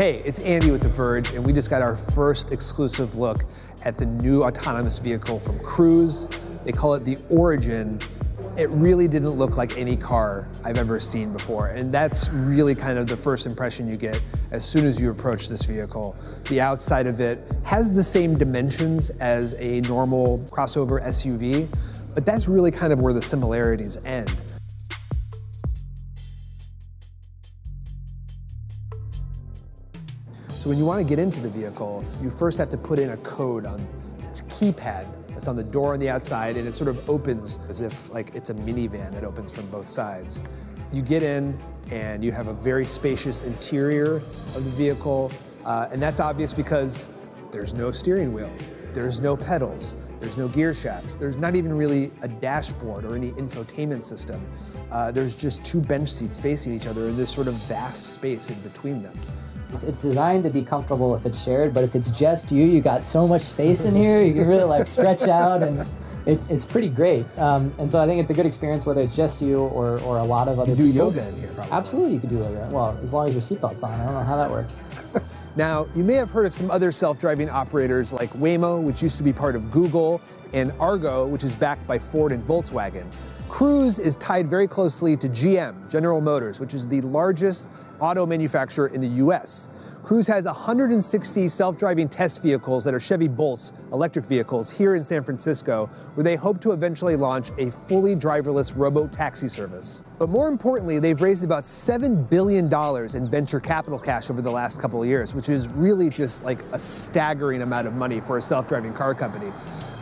Hey, it's Andy with The Verge, and we just got our first exclusive look at the new autonomous vehicle from Cruise. They call it the Origin. It really didn't look like any car I've ever seen before, and that's really kind of the first impression you get as soon as you approach this vehicle. The outside of it has the same dimensions as a normal crossover SUV, but that's really kind of where the similarities end. So when you want to get into the vehicle, you first have to put in a code on this keypad that's on the door on the outside, and it sort of opens as if like it's a minivan that opens from both sides. You get in, and you have a very spacious interior of the vehicle, uh, and that's obvious because there's no steering wheel, there's no pedals, there's no gear shaft, there's not even really a dashboard or any infotainment system. Uh, there's just two bench seats facing each other in this sort of vast space in between them. It's, it's designed to be comfortable if it's shared, but if it's just you, you got so much space in here, you can really like stretch out and it's it's pretty great. Um, and so I think it's a good experience whether it's just you or, or a lot of other you do people. yoga in here, probably. Absolutely, you could do yoga. Well, as long as your seatbelt's on. I don't know how that works. Now, you may have heard of some other self-driving operators like Waymo, which used to be part of Google, and Argo, which is backed by Ford and Volkswagen. Cruise is tied very closely to GM, General Motors, which is the largest auto manufacturer in the US. Cruise has 160 self-driving test vehicles that are Chevy Bolts electric vehicles here in San Francisco, where they hope to eventually launch a fully driverless robo-taxi service. But more importantly, they've raised about $7 billion in venture capital cash over the last couple of years, which is really just like a staggering amount of money for a self-driving car company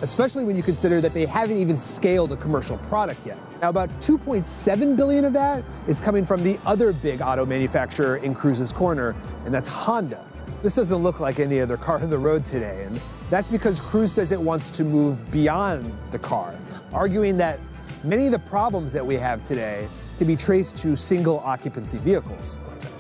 especially when you consider that they haven't even scaled a commercial product yet. Now, about 2.7 billion of that is coming from the other big auto manufacturer in Cruise's corner, and that's Honda. This doesn't look like any other car on the road today, and that's because Cruise says it wants to move beyond the car, arguing that many of the problems that we have today can be traced to single occupancy vehicles.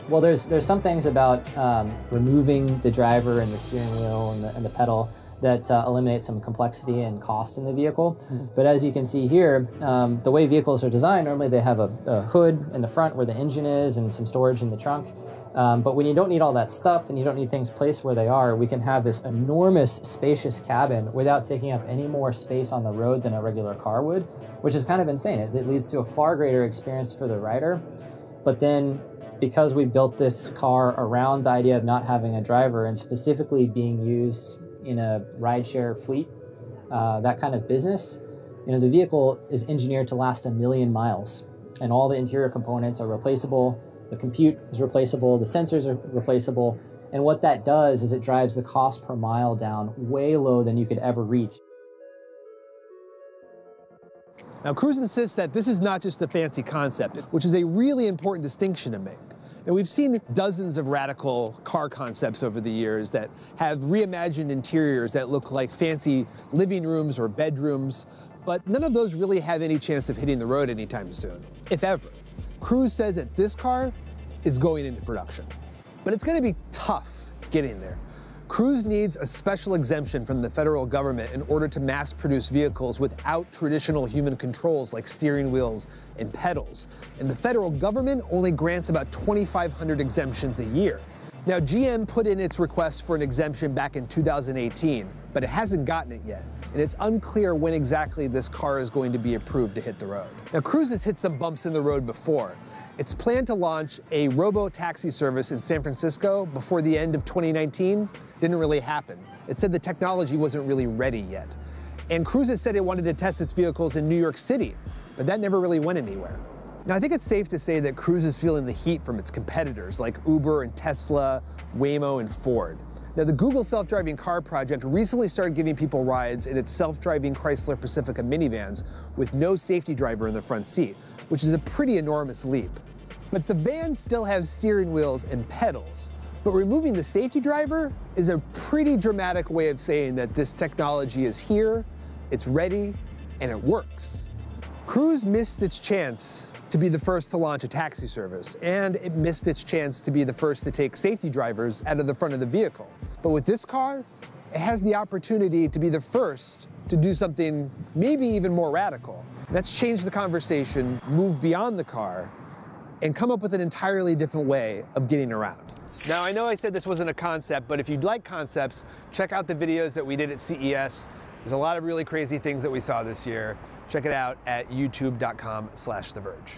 Well, there's there's some things about um, removing the driver and the steering wheel and the, and the pedal that uh, eliminates some complexity and cost in the vehicle. Mm-hmm. But as you can see here, um, the way vehicles are designed, normally they have a, a, hood in the front where the engine is and some storage in the trunk. Um, but when you don't need all that stuff and you don't need things placed where they are, we can have this enormous spacious cabin without taking up any more space on the road than a regular car would, which is kind of insane. It, it leads to a far greater experience for the rider. But then because we built this car around the idea of not having a driver and specifically being used in a rideshare fleet, uh, that kind of business, you know, the vehicle is engineered to last a million miles, and all the interior components are replaceable. The compute is replaceable. The sensors are replaceable. And what that does is it drives the cost per mile down way low than you could ever reach. Now, Cruise insists that this is not just a fancy concept, which is a really important distinction to make. And we've seen dozens of radical car concepts over the years that have reimagined interiors that look like fancy living rooms or bedrooms, but none of those really have any chance of hitting the road anytime soon, if ever. Cruise says that this car is going into production, but it's gonna be tough getting there. Cruise needs a special exemption from the federal government in order to mass produce vehicles without traditional human controls like steering wheels and pedals. And the federal government only grants about 2,500 exemptions a year. Now, GM put in its request for an exemption back in 2018, but it hasn't gotten it yet. And it's unclear when exactly this car is going to be approved to hit the road. Now, Cruise has hit some bumps in the road before. It's planned to launch a robo-taxi service in San Francisco before the end of 2019. Didn't really happen. It said the technology wasn't really ready yet. And Cruise said it wanted to test its vehicles in New York City, but that never really went anywhere. Now, I think it's safe to say that Cruise is feeling the heat from its competitors like Uber and Tesla, Waymo and Ford. Now, the Google self-driving car project recently started giving people rides in its self-driving Chrysler Pacifica minivans with no safety driver in the front seat, which is a pretty enormous leap. But the vans still have steering wheels and pedals. But removing the safety driver is a pretty dramatic way of saying that this technology is here, it's ready, and it works. Cruise missed its chance to be the first to launch a taxi service, and it missed its chance to be the first to take safety drivers out of the front of the vehicle. But with this car, it has the opportunity to be the first to do something maybe even more radical. Let's change the conversation, move beyond the car, and come up with an entirely different way of getting around. Now, I know I said this wasn't a concept, but if you'd like concepts, check out the videos that we did at CES. There's a lot of really crazy things that we saw this year. Check it out at youtube.com slash The Verge.